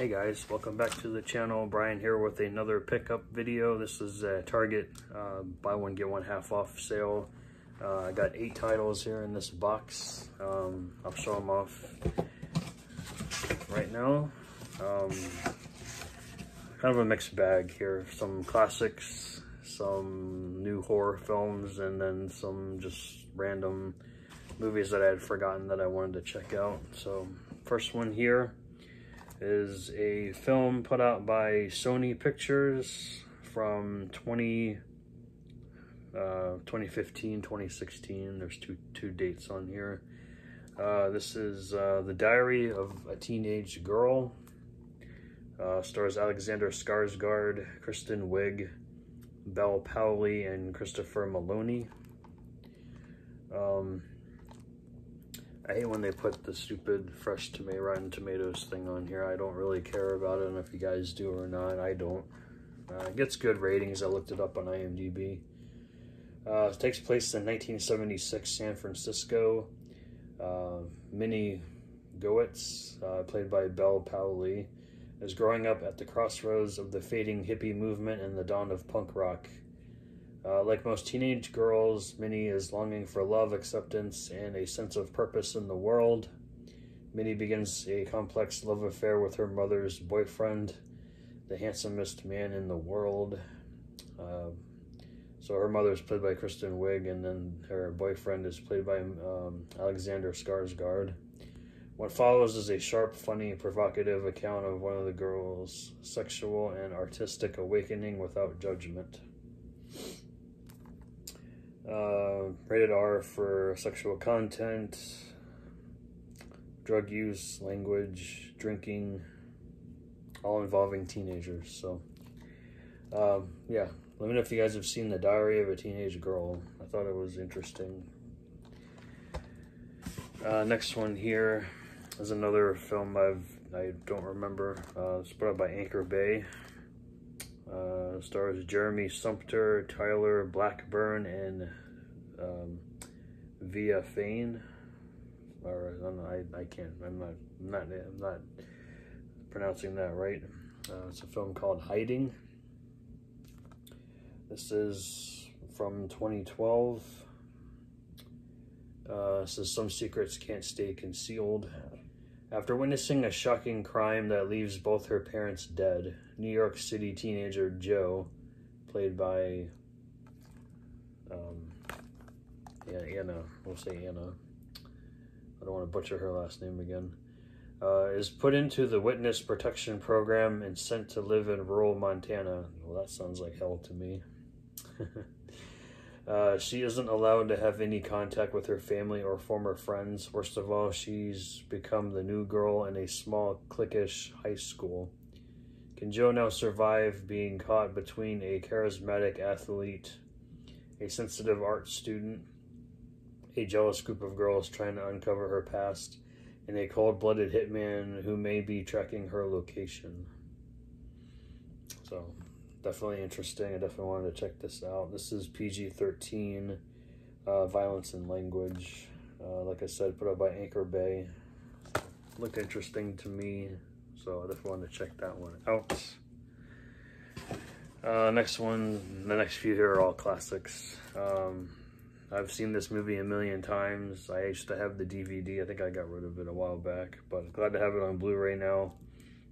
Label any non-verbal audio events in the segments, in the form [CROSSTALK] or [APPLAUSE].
Hey guys, welcome back to the channel. Brian here with another pickup video. This is a Target uh, buy one get one half off sale. Uh, I got eight titles here in this box. Um, I'll show them off right now. Um, kind of a mixed bag here. Some classics, some new horror films, and then some just random movies that I had forgotten that I wanted to check out. So first one here is a film put out by Sony Pictures from 20, uh, 2015, 2016. There's two, two dates on here. Uh, this is uh, The Diary of a Teenage Girl. Uh, stars Alexander Skarsgård, Kristen Wiig, Bel Powley, and Christopher Meloni. Um, I hate when they put the stupid fresh tomato Rotten Tomatoes thing on here. I don't really care about it, and if you guys do or not, I don't. Uh, it gets good ratings. I looked it up on IMDb. Uh, takes place in 1976 San Francisco. Uh, Minnie Goetz, uh, played by Bel Powley, is growing up at the crossroads of the fading hippie movement and the dawn of punk rock. Uh, like most teenage girls, Minnie is longing for love, acceptance, and a sense of purpose in the world. Minnie begins a complex love affair with her mother's boyfriend, the handsomest man in the world. Uh, so her mother is played by Kristen Wiig, and then her boyfriend is played by um, Alexander Skarsgård. What follows is a sharp, funny, provocative account of one of the girls' sexual and artistic awakening without judgment. Uh, rated R for sexual content, drug use, language, drinking, all involving teenagers. So, um, yeah, let me know if you guys have seen The Diary of a Teenage Girl. I thought it was interesting. Uh, next one here is another film I've I don't remember. Uh, it's put out by Anchor Bay. Uh, stars Jeremy Sumpter, Tyler Blackburn, and um, Via Fane. Or I, I can't. I'm not. I'm not. I'm not pronouncing that right. Uh, it's a film called Hiding. This is from 2012. Uh, says some secrets can't stay concealed. After witnessing a shocking crime that leaves both her parents dead, New York City teenager Jo, played by um, yeah, Anna, we'll say Anna. I don't want to butcher her last name again. Uh, is put into the witness protection program and sent to live in rural Montana. Well, that sounds like hell to me. [LAUGHS] Uh, she isn't allowed to have any contact with her family or former friends. Worst of all, she's become the new girl in a small, cliquish high school. Can Jo now survive being caught between a charismatic athlete, a sensitive art student, a jealous group of girls trying to uncover her past, and a cold-blooded hitman who may be tracking her location? So, definitely interesting. I definitely wanted to check this out. This is PG-13, uh, violence and language. Uh, like I said, put out by Anchor Bay. Looked interesting to me, so I definitely wanted to check that one out. Uh, next one, the next few here are all classics. Um, I've seen this movie a million times. I used to have the DVD. I think I got rid of it a while back, but glad to have it on Blu-ray now.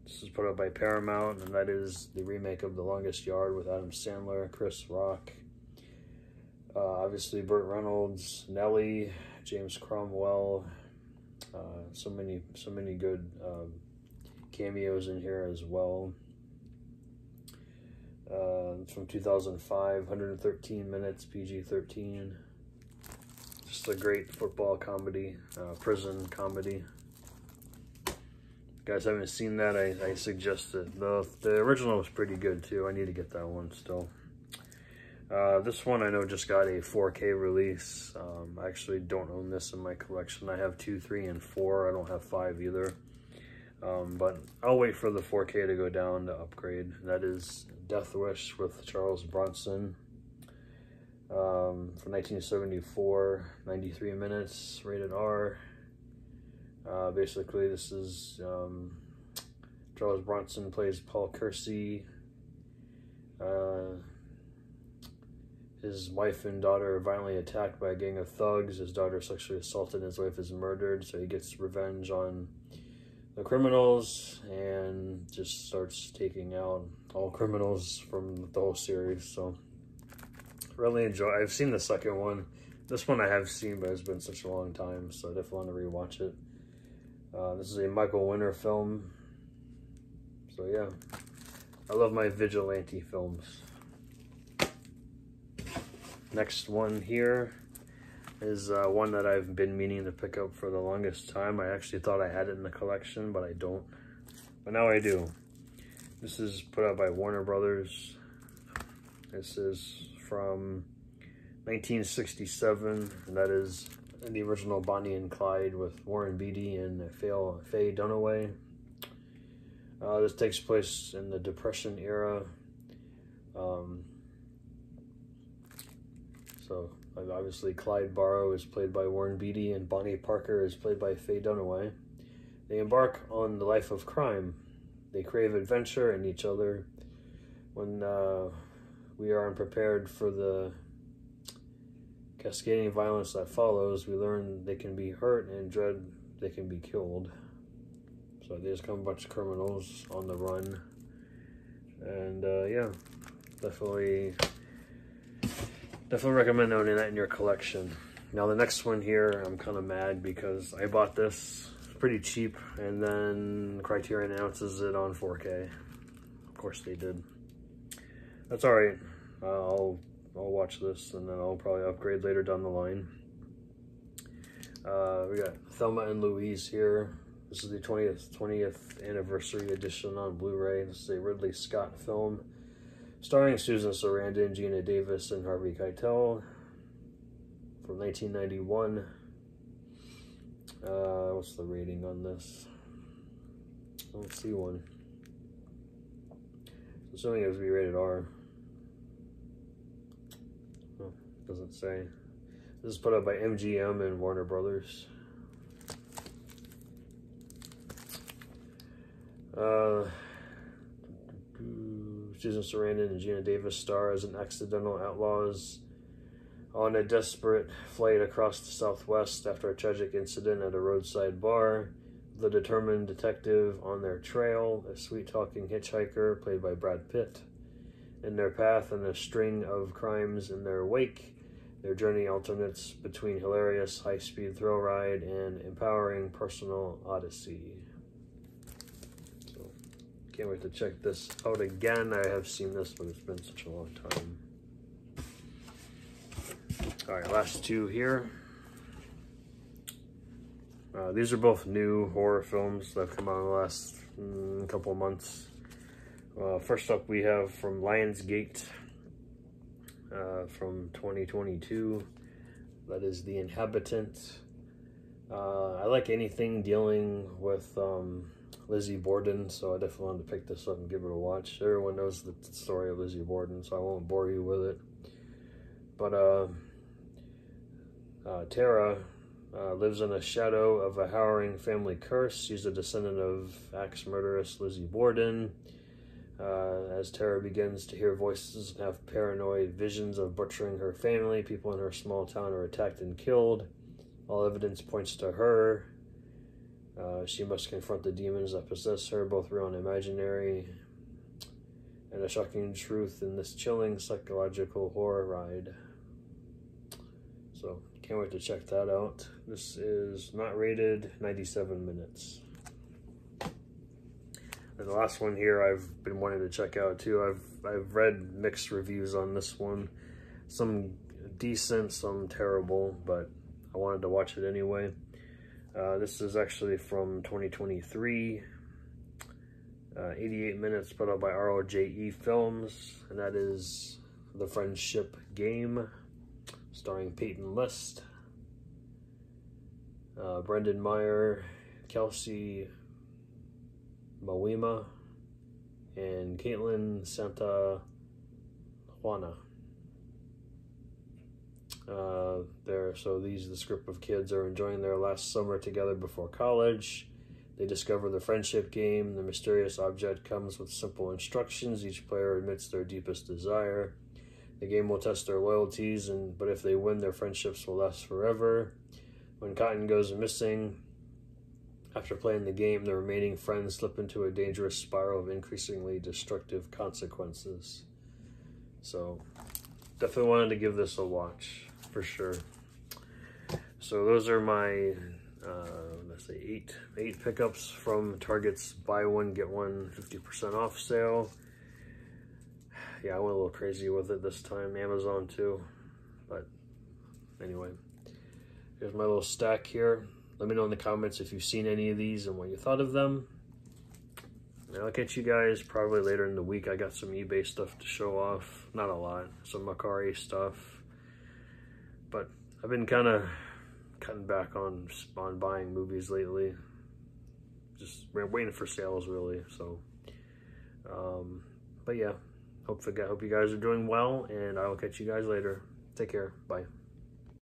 This is put out by Paramount, and that is the remake of The Longest Yard with Adam Sandler, Chris Rock, uh, obviously Burt Reynolds, Nelly, James Cromwell. Uh, so many, so many good um, cameos in here as well. Uh, from 2005, 113 minutes, PG-13. Just a great football comedy, uh, prison comedy guys haven't seen that, I, I suggest it. The, the original was pretty good too. I need to get that one still. Uh, this one I know just got a 4K release. Um, I actually don't own this in my collection. I have 2, 3, and 4. I don't have 5 either. Um, but I'll wait for the 4K to go down to upgrade. That is Death Wish with Charles Bronson. Um, from 1974, 93 minutes, rated R. Uh, basically, this is um, Charles Bronson plays Paul Kersey. Uh, his wife and daughter are violently attacked by a gang of thugs. His daughter sexually assaulted and his wife is murdered, so he gets revenge on the criminals and just starts taking out all criminals from the whole series. So really enjoy. I've seen the second one. This one I have seen, but it's been such a long time, so I definitely want to rewatch it. Uh, this is a Michael Winner film. So yeah, I love my vigilante films. Next one here is uh, one that I've been meaning to pick up for the longest time. I actually thought I had it in the collection, but I don't. But now I do. This is put out by Warner Brothers. This is from 1967, and that is the original Bonnie and Clyde with Warren Beatty and Faye Dunaway. Uh, this takes place in the Depression era. Um, so obviously Clyde Barrow is played by Warren Beatty and Bonnie Parker is played by Faye Dunaway. They embark on the life of crime. They crave adventure in each other. When uh, we are unprepared for the cascading violence that follows, we learn they can be hurt and dread they can be killed. So there's come a bunch of criminals on the run. And uh, yeah, definitely, definitely recommend owning that in your collection. Now the next one here, I'm kind of mad because I bought this pretty cheap and then Criterion announces it on 4K. Of course they did. That's all right. I'll I'll watch this and then I'll probably upgrade later down the line. Uh, we got Thelma and Louise here. This is the 20th 20th anniversary edition on Blu-ray. This is a Ridley Scott film starring Susan Sarandon, Geena Davis, and Harvey Keitel from 1991. Uh, what's the rating on this? I don't see one. Assuming it was be rated R. Doesn't say. This is put out by MGM and Warner Brothers. Uh, Susan Sarandon and Geena Davis star as an accidental outlaws on a desperate flight across the Southwest after a tragic incident at a roadside bar. The determined detective on their trail, a sweet-talking hitchhiker played by Brad Pitt, in their path and a string of crimes in their wake their journey alternates between hilarious high-speed thrill ride and empowering personal odyssey. So, can't wait to check this out again. I have seen this, but it's been such a long time. All right, last two here. Uh, these are both new horror films that have come out in the last mm, couple of months. Uh, first up, we have from Lionsgate uh, from 2022. That is The Inhabitant. Uh, I like anything dealing with um, Lizzie Borden, so I definitely wanted to pick this up and give it a watch. Everyone knows the story of Lizzie Borden, so I won't bore you with it. But uh, uh, Tara uh, lives in a shadow of a harrowing family curse. She's a descendant of axe murderess Lizzie Borden. Uh, as Tara begins to hear voices and have paranoid visions of butchering her family, people in her small town are attacked and killed. All evidence points to her. Uh, she must confront the demons that possess her, both real and imaginary. And a shocking truth in this chilling psychological horror ride. So, can't wait to check that out. This is not rated 97 minutes. The last one here I've been wanting to check out too. I've I've read mixed reviews on this one. Some decent, some terrible, but I wanted to watch it anyway. Uh, this is actually from 2023. Uh, 88 minutes put out by ROJE Films, and that is The Friendship Game, starring Peyton List, uh, Brendan Meyer, Kelcey Mawema, and Kaitlyn Santa Juana. Uh, there, so these this group of kids are enjoying their last summer together before college. They discover the friendship game. The mysterious object comes with simple instructions. Each player admits their deepest desire. The game will test their loyalties, and but if they win, their friendships will last forever. When Cotton goes missing, after playing the game, the remaining friends slip into a dangerous spiral of increasingly destructive consequences. So, definitely wanted to give this a watch for sure. So those are my uh, let's say eight eight pickups from Target's buy one get one 50% off sale. Yeah, I went a little crazy with it this time. Amazon too, but anyway, here's my little stack here. Let me know in the comments if you've seen any of these and what you thought of them. And I'll catch you guys probably later in the week. I got some eBay stuff to show off. Not a lot. Some Mercari stuff. But I've been kind of cutting back on on buying movies lately. Just waiting for sales, really. So, um, but yeah, hope, hope you guys are doing well, and I will catch you guys later. Take care. Bye.